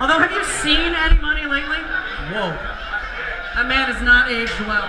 Although, have you seen any Money lately? Whoa. That man is not aged well.